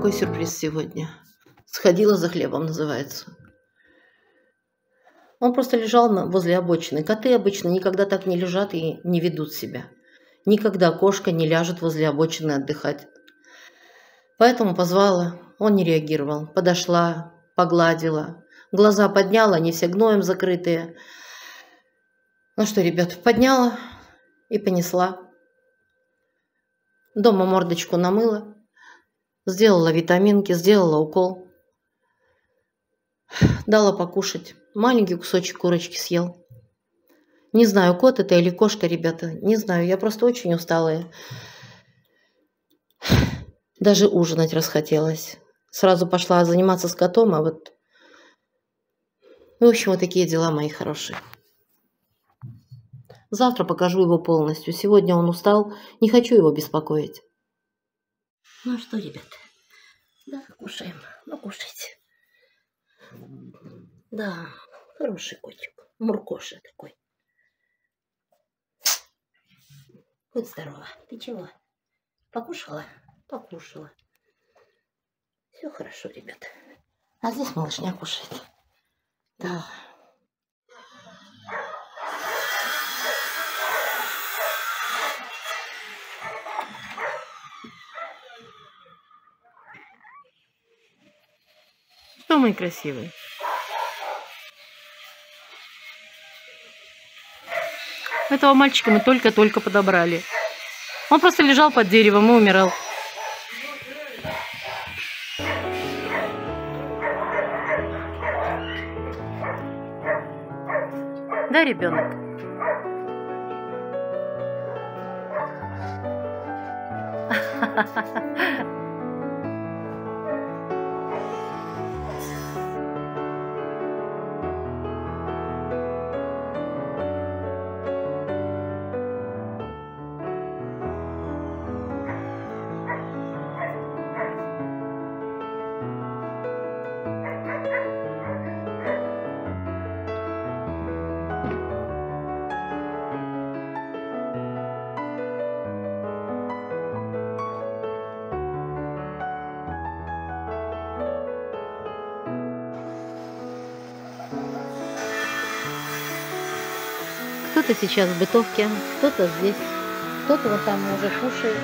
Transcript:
такой сюрприз сегодня. Сходила за хлебом, называется. Он просто лежал возле обочины. Коты обычно никогда так не лежат и не ведут себя. Никогда кошка не ляжет возле обочины отдыхать. Поэтому позвала, он не реагировал. Подошла, погладила, глаза подняла, они все гноем закрытые. Ну что, ребят, подняла и понесла. Дома мордочку намыла, сделала витаминки, сделала укол. Дала покушать. Маленький кусочек курочки съел. Не знаю, кот это или кошка, ребята. Не знаю, я просто очень усталая. Даже ужинать расхотелось. Сразу пошла заниматься с котом, а вот... В общем, вот такие дела мои хорошие. Завтра покажу его полностью. Сегодня он устал. Не хочу его беспокоить. Ну что, ребята, да, кушаем. Ну, кушайте. Да, хороший котик. Муркоша такой. Будь здорова. Ты чего? Покушала? Покушала. Все хорошо, ребята. А здесь малышня кушает. Да. Что мой красивый? Этого мальчика мы только-только подобрали. Он просто лежал под деревом и умирал. Да, ребенок? Кто-то сейчас в бытовке, кто-то здесь, кто-то вот там уже кушает.